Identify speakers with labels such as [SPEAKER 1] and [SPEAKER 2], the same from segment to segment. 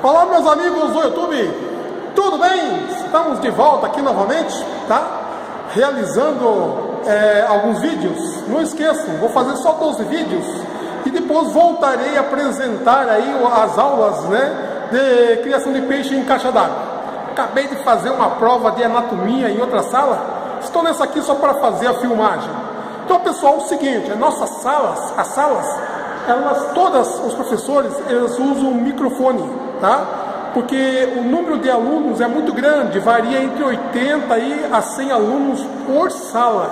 [SPEAKER 1] Olá, meus amigos do YouTube, tudo bem? Estamos de volta aqui novamente, tá? Realizando é, alguns vídeos. Não esqueçam, vou fazer só 12 vídeos e depois voltarei a apresentar aí as aulas, né, de criação de peixe em caixa d'água. Acabei de fazer uma prova de anatomia em outra sala, estou nessa aqui só para fazer a filmagem. Então, pessoal, é o seguinte, as nossas salas, as salas, elas todas os professores, eles usam microfone tá? Porque o número de alunos é muito grande, varia entre 80 e a 100 alunos por sala,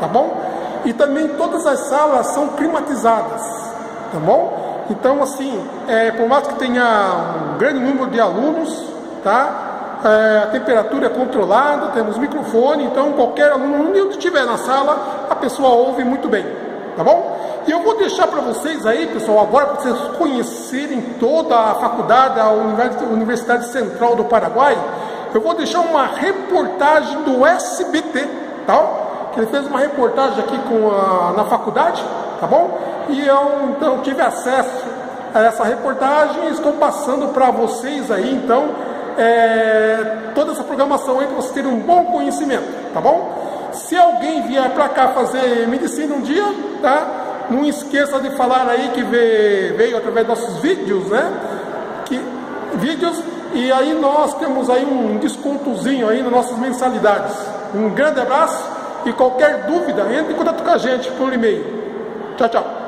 [SPEAKER 1] tá bom? E também todas as salas são climatizadas, tá bom? Então, assim, é, por mais que tenha um grande número de alunos, tá? É, a temperatura é controlada, temos microfone, então qualquer aluno, onde estiver na sala, a pessoa ouve muito bem, tá bom? E eu vou deixar para vocês aí, pessoal, agora para vocês conhecerem toda a faculdade, a Universidade Central do Paraguai, eu vou deixar uma reportagem do SBT, tá? Que ele fez uma reportagem aqui com a, na faculdade, tá bom? E eu então tive acesso a essa reportagem e estou passando para vocês aí, então, é, toda essa programação aí para vocês terem um bom conhecimento, tá bom? Se alguém vier para cá fazer medicina um dia, tá? Não esqueça de falar aí que veio através dos nossos vídeos, né? Que, vídeos, e aí nós temos aí um descontozinho aí nas nossas mensalidades. Um grande abraço e qualquer dúvida, entre em contato com a gente por e-mail. Tchau, tchau.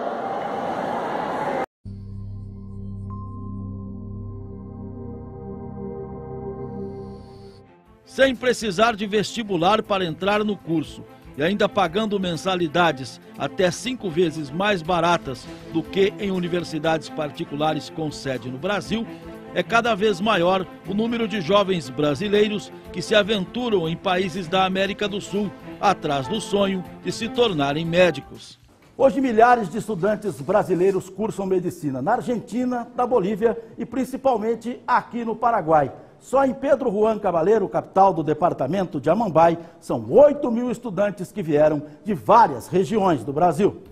[SPEAKER 2] Sem precisar de vestibular para entrar no curso e ainda pagando mensalidades até cinco vezes mais baratas do que em universidades particulares com sede no Brasil, é cada vez maior o número de jovens brasileiros que se aventuram em países da América do Sul atrás do sonho de se tornarem médicos.
[SPEAKER 3] Hoje, milhares de estudantes brasileiros cursam medicina na Argentina, na Bolívia e principalmente aqui no Paraguai. Só em Pedro Juan Cavaleiro, capital do departamento de Amambai, são 8 mil estudantes que vieram de várias regiões do Brasil.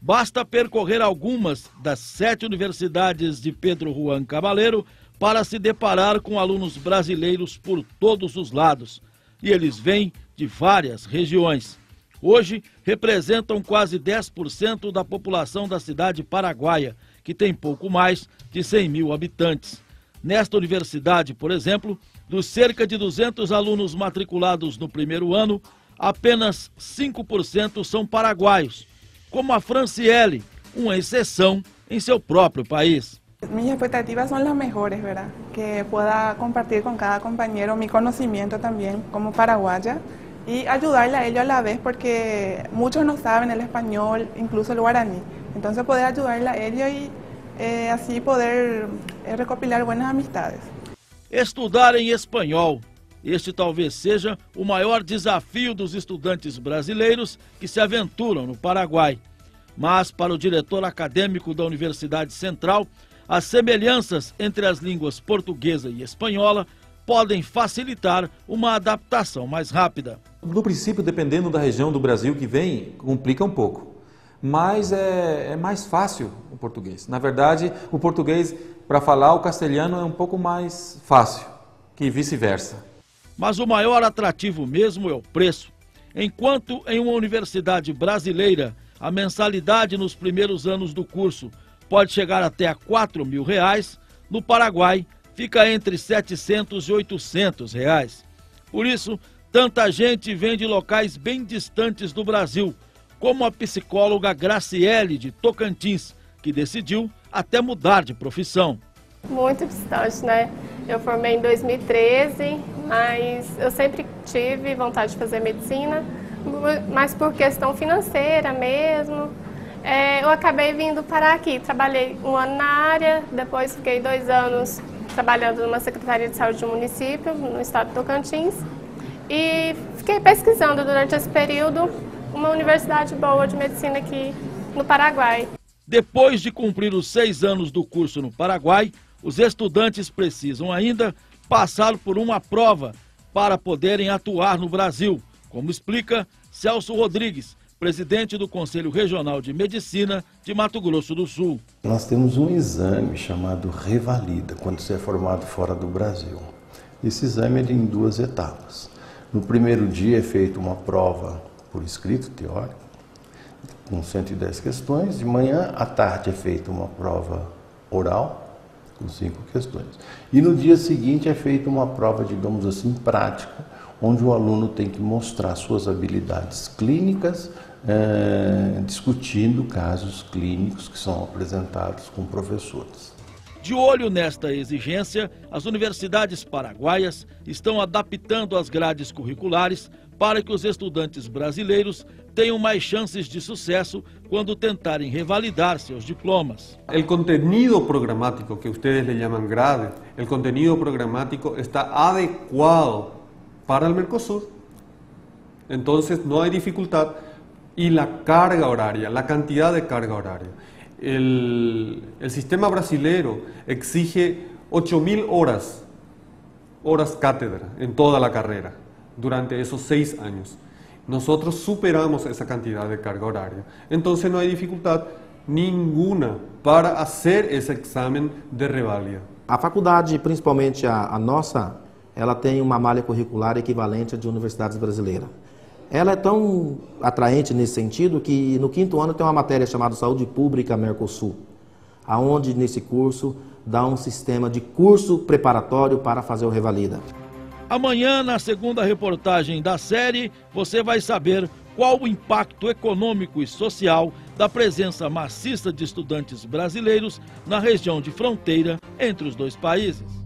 [SPEAKER 2] Basta percorrer algumas das sete universidades de Pedro Juan Cavaleiro para se deparar com alunos brasileiros por todos os lados. E eles vêm de várias regiões. Hoje, representam quase 10% da população da cidade paraguaia, que tem pouco mais de 100 mil habitantes. Nesta universidade, por exemplo, dos cerca de 200 alunos matriculados no primeiro ano, apenas 5% são paraguaios, como a Franciele, uma exceção em seu próprio país.
[SPEAKER 4] Mis expectativas son las mejores, ¿verdad? Que pueda compartir con cada compañero mi conocimiento también como paraguaya y ayudarle a ellos a la vez porque muchos no saben el español, incluso el guaraní. Entonces poder ayudarle a ellos y é, assim poder é, recopilar boas amistades.
[SPEAKER 2] Estudar em espanhol. Este talvez seja o maior desafio dos estudantes brasileiros que se aventuram no Paraguai. Mas, para o diretor acadêmico da Universidade Central, as semelhanças entre as línguas portuguesa e espanhola podem facilitar uma adaptação mais rápida.
[SPEAKER 5] No princípio, dependendo da região do Brasil que vem, complica um pouco mas é, é mais fácil o português. Na verdade, o português, para falar o castelhano, é um pouco mais fácil que vice-versa.
[SPEAKER 2] Mas o maior atrativo mesmo é o preço. Enquanto em uma universidade brasileira a mensalidade nos primeiros anos do curso pode chegar até a 4 mil reais, no Paraguai fica entre 700 e 800 reais. Por isso, tanta gente vem de locais bem distantes do Brasil como a psicóloga Graciele de Tocantins, que decidiu até mudar de profissão.
[SPEAKER 6] Muito distante, né? Eu formei em 2013, mas eu sempre tive vontade de fazer medicina, mas por questão financeira mesmo. É, eu acabei vindo para aqui, trabalhei um ano na área, depois fiquei dois anos trabalhando numa Secretaria de Saúde do município, no estado de Tocantins, e fiquei pesquisando durante esse período uma universidade boa de medicina aqui no Paraguai.
[SPEAKER 2] Depois de cumprir os seis anos do curso no Paraguai, os estudantes precisam ainda passar por uma prova para poderem atuar no Brasil, como explica Celso Rodrigues, presidente do Conselho Regional de Medicina de Mato Grosso do Sul.
[SPEAKER 7] Nós temos um exame chamado Revalida, quando você é formado fora do Brasil. Esse exame é em duas etapas. No primeiro dia é feita uma prova por escrito teórico, com 110 questões. De manhã à tarde é feita uma prova oral, com cinco questões. E no dia seguinte é feita uma prova, digamos assim, prática, onde o aluno tem que mostrar suas habilidades clínicas, é, discutindo casos clínicos que são apresentados com professores.
[SPEAKER 2] De olho nesta exigência, as universidades paraguaias estão adaptando as grades curriculares para que os estudantes brasileiros tenham mais chances de sucesso quando tentarem revalidar seus diplomas.
[SPEAKER 8] O contenido programático que vocês le chamam grade, o contenido programático está adequado para o Mercosur. Então, não há dificuldade. Y la carga horaria, la cantidad de carga horaria. El, sistema brasilero exige 8.000 horas, horas cátedra en toda la carrera durante esos seis años. Nosotros superamos esa cantidad de carga horaria. Entonces no hay dificultad nenhuma para fazer esse exame de revalia.
[SPEAKER 9] A faculdade, principalmente a, a nossa, ela tem uma malha curricular equivalente à de universidades brasileiras. Ela é tão atraente nesse sentido que no quinto ano tem uma matéria chamada Saúde Pública Mercosul, aonde nesse curso dá um sistema de curso preparatório para fazer o Revalida.
[SPEAKER 2] Amanhã, na segunda reportagem da série, você vai saber qual o impacto econômico e social da presença maciça de estudantes brasileiros na região de fronteira entre os dois países.